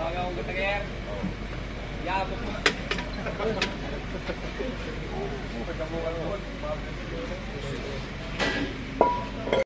Ayaw ko tagayan. Yabot.